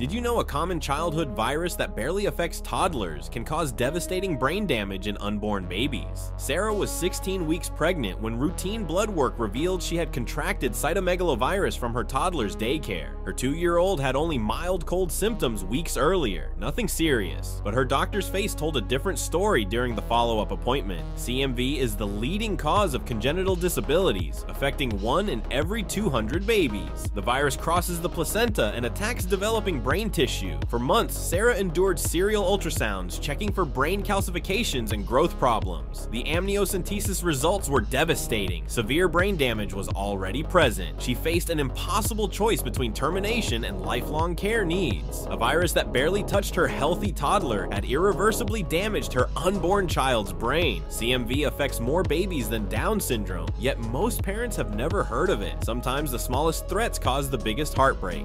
Did you know a common childhood virus that barely affects toddlers can cause devastating brain damage in unborn babies? Sarah was 16 weeks pregnant when routine blood work revealed she had contracted cytomegalovirus from her toddler's daycare. Her two-year-old had only mild cold symptoms weeks earlier, nothing serious, but her doctor's face told a different story during the follow-up appointment. CMV is the leading cause of congenital disabilities, affecting one in every 200 babies. The virus crosses the placenta and attacks developing brain tissue. For months, Sarah endured serial ultrasounds checking for brain calcifications and growth problems. The amniocentesis results were devastating. Severe brain damage was already present. She faced an impossible choice between termination and lifelong care needs. A virus that barely touched her healthy toddler had irreversibly damaged her unborn child's brain. CMV affects more babies than Down syndrome, yet most parents have never heard of it. Sometimes the smallest threats cause the biggest heartbreak.